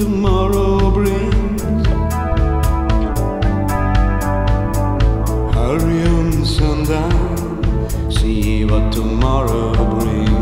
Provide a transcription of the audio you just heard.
tomorrow brings. Hurry on sundown, see what tomorrow brings.